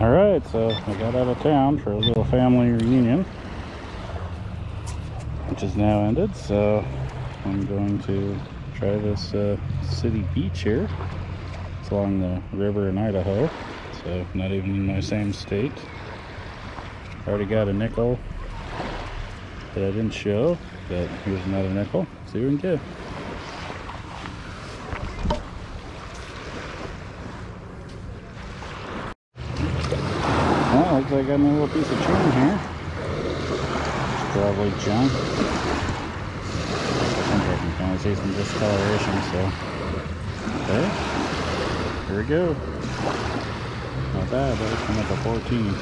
All right, so I got out of town for a little family reunion, which is now ended. So I'm going to try this uh, city beach here. It's along the river in Idaho, so not even in my same state. Already got a nickel that I didn't show, but here's another nickel. See what we can get. Well, looks like I got a little piece of chain here. It's probably junk. I think I can kind of see some discoloration, so. Okay. Here we go. Not bad, but it's coming up to 14.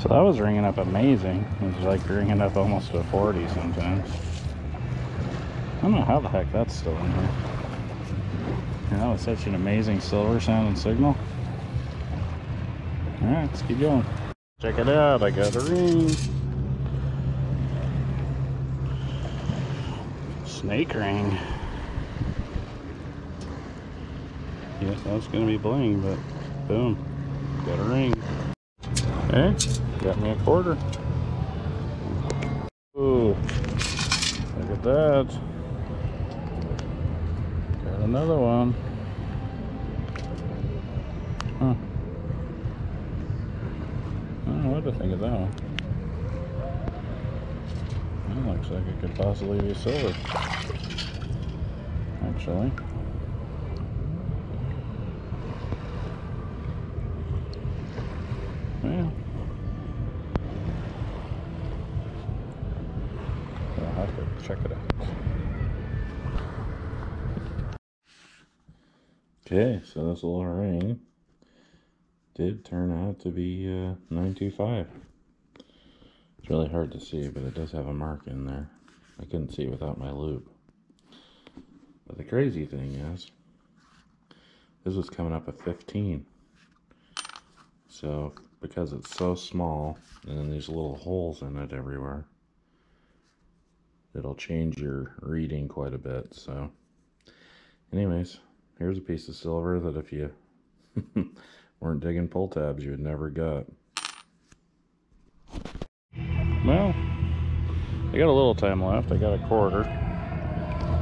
So that was ringing up amazing. It was like ringing up almost to a 40 sometimes. I don't know how the heck that's still in here. And that was such an amazing silver sounding signal. Alright, let's keep going. Check it out, I got a ring. Snake ring. Yes, that's gonna be bling, but boom, got a ring. Hey, got me a quarter. Ooh, look at that. Got another one. To think of that one. That looks like it could possibly be silver. Actually. Well. I'll have to check it out. Okay, so this little ring did turn out to be uh, 925. It's really hard to see, but it does have a mark in there. I couldn't see without my loupe. But the crazy thing is, this was coming up at 15. So, because it's so small, and then there's little holes in it everywhere, it'll change your reading quite a bit. So, anyways, here's a piece of silver that if you weren't digging pull tabs, you would never got. Well, I got a little time left. I got a quarter.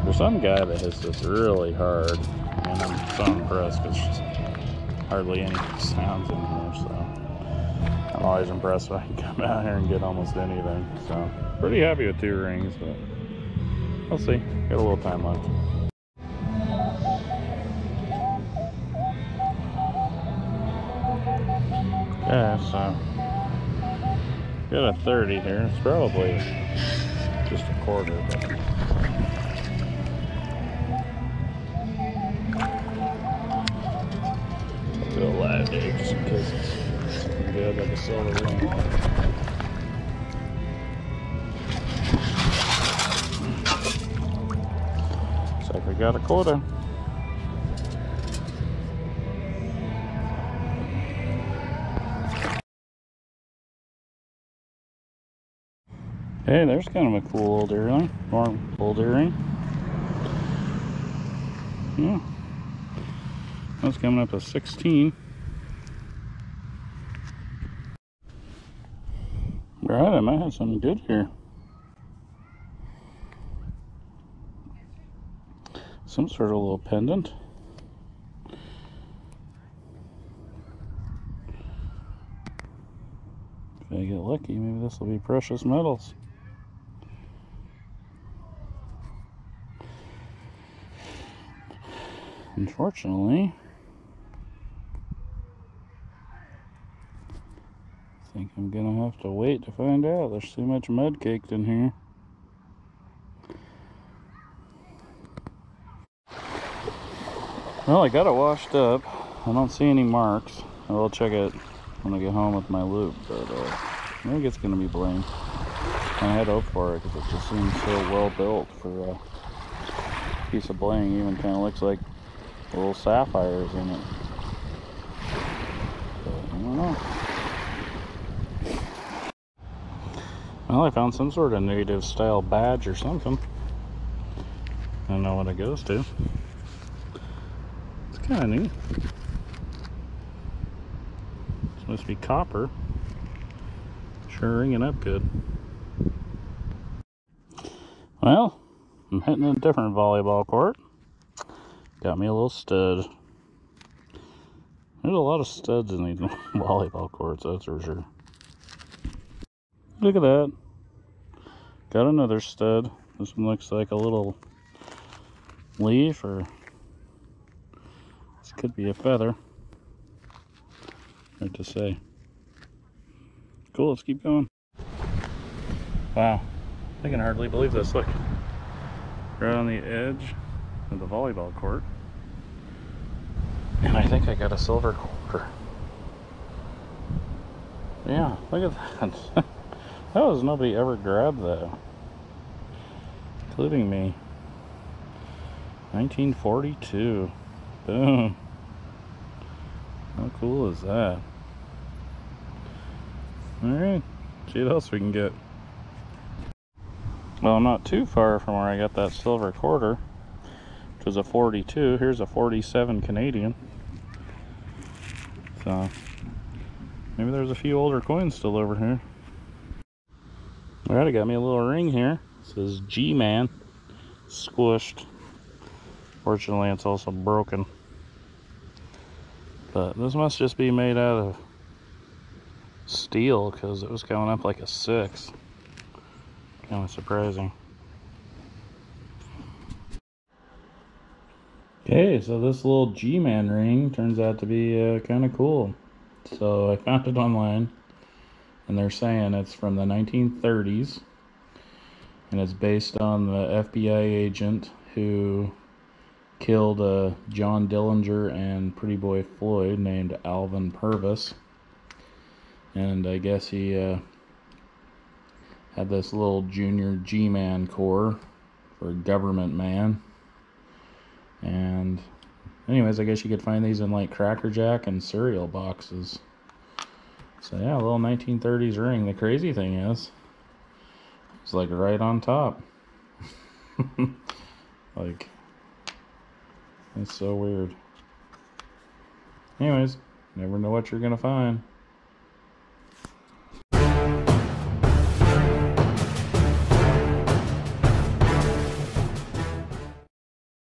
There's some guy that hits this really hard, and I'm so impressed because hardly any sounds in here. So I'm always impressed when I can come out here and get almost anything. So pretty happy with two rings, but we'll see. Got a little time left. Yeah, so got a 30 here. It's probably just a quarter, but I'll like a silver ring. Looks like we got a quarter. Hey, there's kind of a cool old earring, old earring. Yeah. That's coming up to 16. Right, I might have something good here. Some sort of little pendant. If I get lucky, maybe this will be precious metals. Unfortunately, I think I'm gonna have to wait to find out. There's too much mud caked in here. Well, I got it washed up. I don't see any marks. I will check it when I get home with my loupe, but uh, I think it's gonna be bling. I had hope for it because it just seems so well built for a piece of bling. Even kind of looks like little sapphires in it. But I don't know. Well, I found some sort of native style badge or something. I don't know what it goes to. It's kind of neat. Must be copper. Sure ringing up good. Well, I'm hitting a different volleyball court. Got me a little stud. There's a lot of studs in these volleyball courts, that's for sure. Look at that. Got another stud. This one looks like a little leaf or this could be a feather. Hard to say. Cool, let's keep going. Wow, I can hardly believe this. Look, right on the edge the volleyball court. And I think I got a silver quarter. Yeah, look at that. that was nobody ever grabbed that? Including me. 1942. Boom. How cool is that? Alright, see what else we can get. Well, I'm not too far from where I got that silver quarter, which was a 42. Here's a 47 Canadian. So, maybe there's a few older coins still over here. Alright, I got me a little ring here. It says G-Man. Squished. Fortunately, it's also broken. But this must just be made out of steel because it was coming up like a six. Kind of surprising. Okay, so this little G-Man ring turns out to be uh, kind of cool. So I found it online, and they're saying it's from the 1930s, and it's based on the FBI agent who killed uh, John Dillinger and Pretty Boy Floyd named Melvin Purvis. And I guess he uh, had this little junior G-Man Corps for government man. And anyways, I guess you could find these in like Cracker Jack and cereal boxes. So yeah, a little 1930s ring. The crazy thing is, it's like right on top. like it's so weird. Anyways, never know what you're going to find.